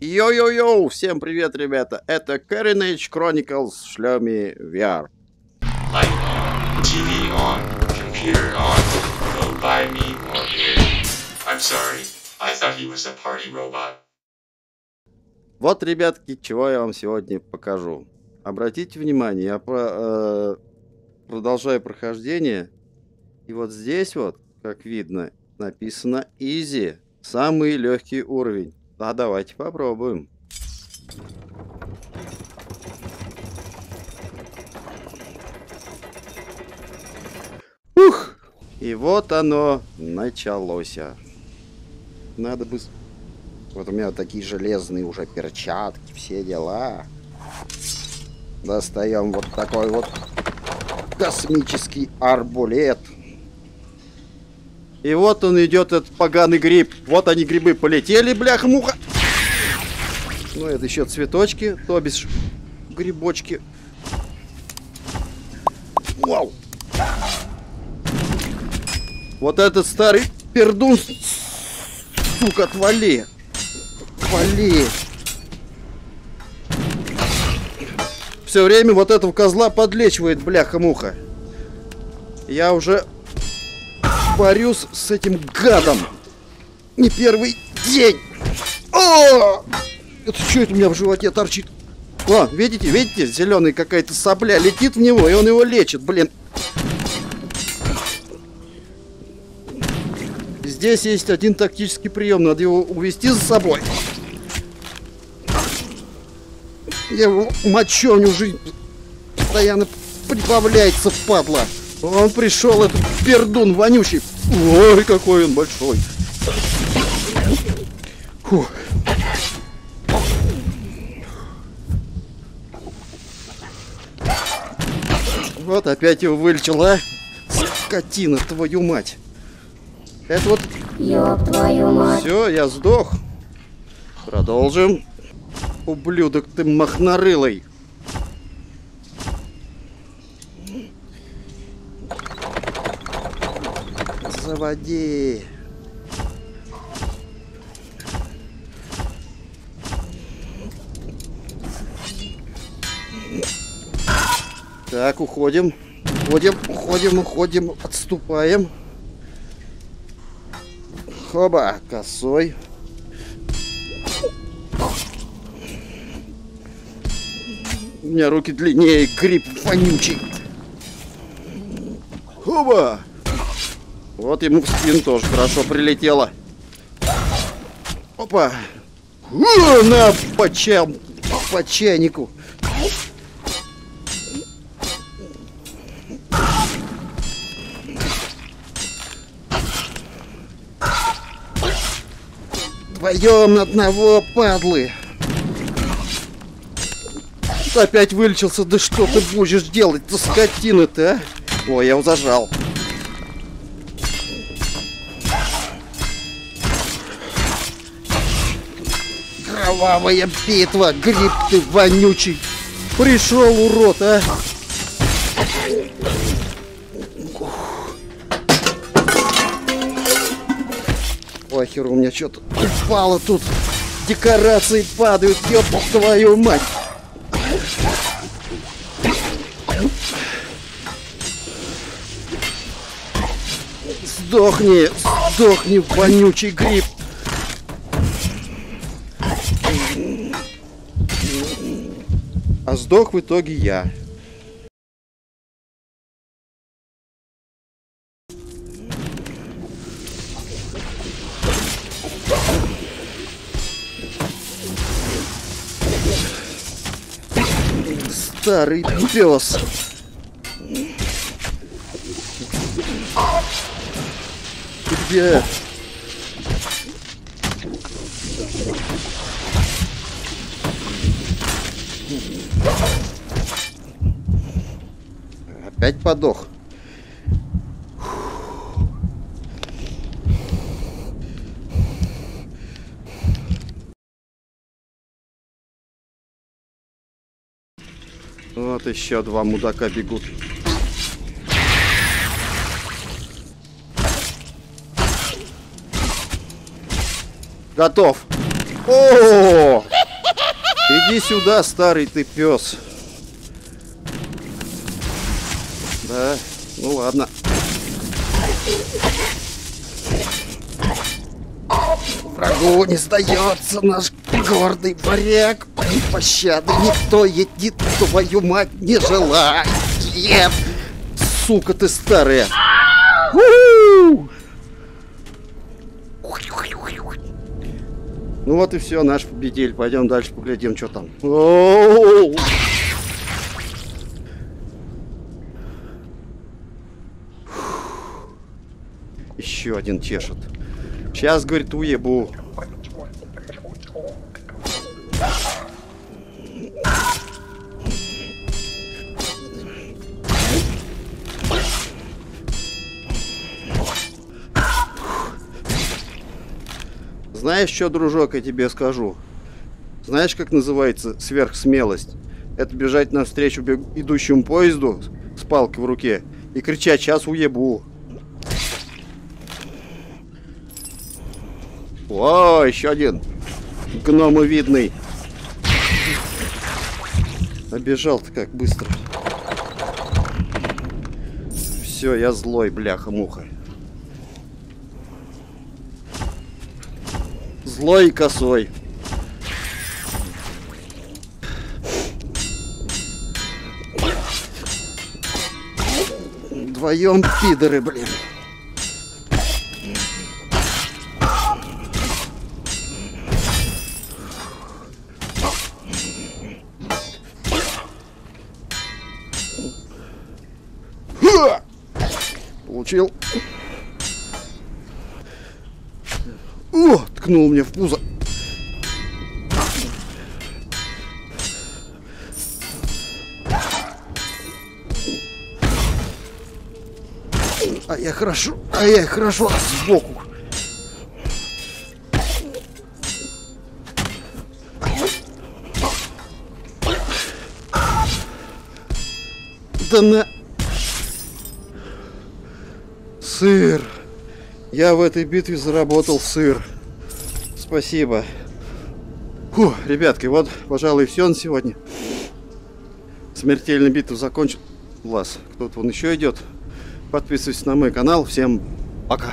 Йоу-йоу-йоу! Всем привет, ребята! Это Karnage Chronicles в шлеме VR. Light on, TV on, computer on. Go buy me more beer. I'm sorry, I thought he was a party robot. Вот, ребятки, чего я вам сегодня покажу. Обратите внимание, я про- э, продолжаю прохождение. И вот здесь вот, как видно, написано Easy. Самый легкий уровень. А давайте попробуем. Ух! И вот оно началось. Надо бы... Вот у меня вот такие железные уже перчатки, все дела. Достаем вот такой вот космический арбулет. И вот он идет, этот поганый гриб. Вот они грибы полетели, бляха-муха. Ну, это еще цветочки, то бишь грибочки. Вау. Вот этот старый пердун, сука, отвали. Отвали. Все время вот этого козла подлечивает, бляха-муха. Я уже борюсь с этим гадом. Не первый день. О! Это что это у меня в животе торчит? О, видите, видите, зеленый какая-то сопля летит в него, и он его лечит, блин. Здесь есть один тактический прием, надо его увести за собой. Я его мочу, у него жизнь постоянно прибавляется, падла. Он пришел, этот пердун вонючий. Ой, какой он большой. Фу. Вот опять его вылечил, а? Скотина, твою мать. Это вот Ёб твою мать. все, я сдох. Продолжим. Ублюдок ты махнорылый. Заводи. Так, уходим. Уходим, уходим, уходим, отступаем. Хоба, косой. У меня руки длиннее, гриб вонючий. Хоба! Вот ему в спину тоже хорошо прилетело. Опа! У, на по, чам- по чайнику. Вдвоем на одного, падлы. Опять вылечился, да что ты будешь делать-то, скотина-то, а? Ой, я его зажал. Кровавая битва, гриб ты вонючий. Пришел, урод, а? Похер, у меня что-то упало тут. Декорации падают, ёб твою мать. Сдохни, сдохни, вонючий гриб. Сдох в итоге я. Старый пес. Ты где? Опять подох. Вот еще два мудака бегут. Готов. О! Иди сюда, старый ты пес. Да, ну ладно. Врагу не сдается наш гордый варяг. Пощады никто едит твою мать не желает. Сука ты старая. Ну вот и все, наш победитель. Пойдем дальше поглядим, что там. Еще один чешет. Сейчас, говорит, уебу. Знаешь что, дружок, я тебе скажу? Знаешь, как называется сверхсмелость? Это бежать навстречу идущему поезду с палкой в руке и кричать «Сейчас уебу!» О, еще один гномовидный. Обежал-то как быстро. Все, я злой, бляха-муха. Злой и косой. Вдвоем пидоры, блин. Получил. О, ткнул мне в пузо. А я хорошо, а я хорошо сбоку. Да на... Сыр. Я в этой битве заработал сыр. Спасибо. Фу, ребятки, вот, пожалуй, все на сегодня. Смертельная битва закончил. Класс. Кто-то вон еще идет. Подписывайтесь на мой канал. Всем пока.